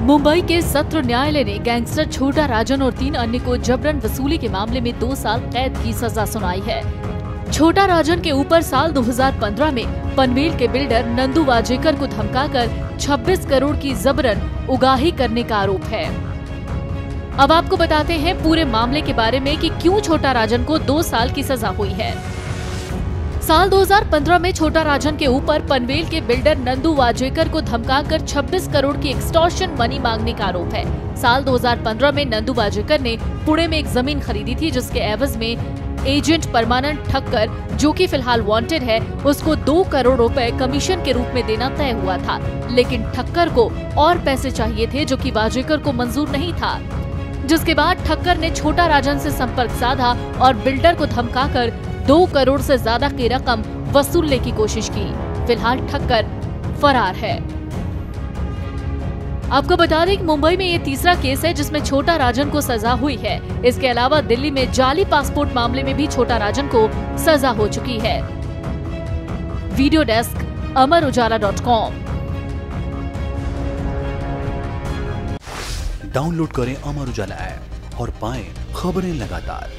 मुंबई के सत्र न्यायालय ने गैंगस्टर छोटा राजन और तीन अन्य को जबरन वसूली के मामले में दो साल कैद की सजा सुनाई है। छोटा राजन के ऊपर साल 2015 में पनवेल के बिल्डर नंदू वाजेकर को धमकाकर 26 करोड़ की जबरन उगाही करने का आरोप है। अब आपको बताते हैं पूरे मामले के बारे में कि क्यों छोटा राजन को दो साल की सजा हुई है। साल 2015 में छोटा राजन के ऊपर पनवेल के बिल्डर नंदू वाजेकर को धमकाकर 26 करोड़ की एक्सटॉर्शन मनी मांगने का आरोप है। साल 2015 में नंदू वाजेकर ने पुणे में एक ज़मीन खरीदी थी जिसके एवज में एजेंट परमानंद ठक्कर, जो कि फ़िलहाल वांटेड है, उसको दो करोड़ रुपए कमीशन के रूप में देना तय हुआ था। लेकिन ठक्कर को और पैसे चाहिए थे, जो कि वाजेकर को मंजूर नहीं था। जिसके बाद ठक्कर ने छोटा राजन से संपर्क साधा और बिल्डर को धमकाकर दो करोड़ से ज़्यादा की रकम वसूलने की कोशिश की। फ़िलहाल ठक्कर फरार है। आपको बता दें कि मुंबई में ये तीसरा केस है जिसमें छोटा राजन को सजा हुई है। इसके अलावा दिल्ली में जाली पासपोर्ट मामले में भी छोटा राजन को सजा हो चुकी है। Video desk, Amar Ujala dot com. Download करें अमर उजाला ऐप और पाएँ खबरें लगातार।